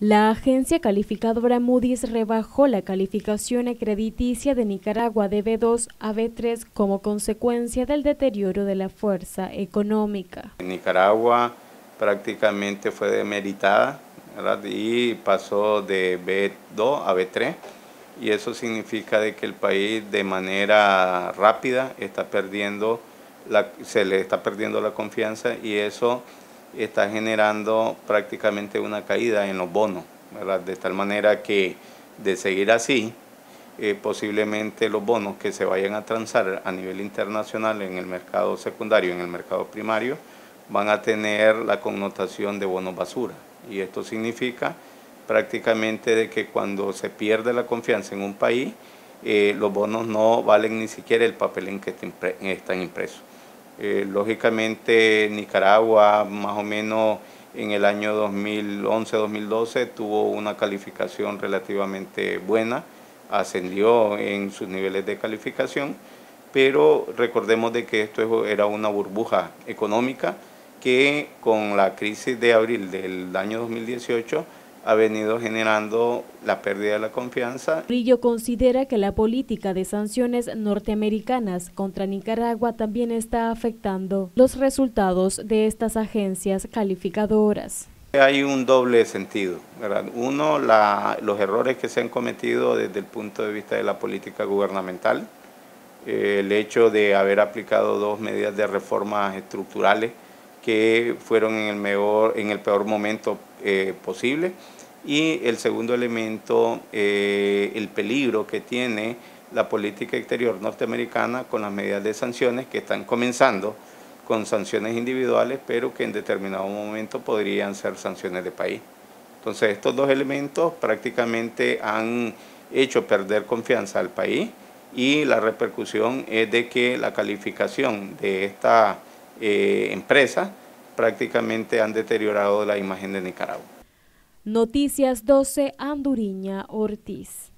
La agencia calificadora Moody's rebajó la calificación crediticia de Nicaragua de B2 a B3 como consecuencia del deterioro de la fuerza económica. Nicaragua prácticamente fue demeritada y pasó de B2 a B3 y eso significa de que el país de manera rápida está perdiendo la, se le está perdiendo la confianza y eso está generando prácticamente una caída en los bonos, de tal manera que de seguir así, eh, posiblemente los bonos que se vayan a transar a nivel internacional en el mercado secundario, en el mercado primario, van a tener la connotación de bonos basura. Y esto significa prácticamente de que cuando se pierde la confianza en un país, eh, los bonos no valen ni siquiera el papel en que están impresos. Eh, lógicamente Nicaragua más o menos en el año 2011-2012 tuvo una calificación relativamente buena, ascendió en sus niveles de calificación, pero recordemos de que esto era una burbuja económica que con la crisis de abril del año 2018 ha venido generando la pérdida de la confianza. Rillo considera que la política de sanciones norteamericanas contra Nicaragua también está afectando los resultados de estas agencias calificadoras. Hay un doble sentido. ¿verdad? Uno, los errores que se han cometido desde el punto de vista de la política gubernamental, eh, el hecho de haber aplicado dos medidas de reformas estructurales que fueron en el, mejor, en el peor momento eh, posible. Y el segundo elemento, eh, el peligro que tiene la política exterior norteamericana con las medidas de sanciones que están comenzando con sanciones individuales, pero que en determinado momento podrían ser sanciones de país. Entonces estos dos elementos prácticamente han hecho perder confianza al país y la repercusión es de que la calificación de esta eh, empresas prácticamente han deteriorado la imagen de Nicaragua. Noticias 12, Anduriña Ortiz.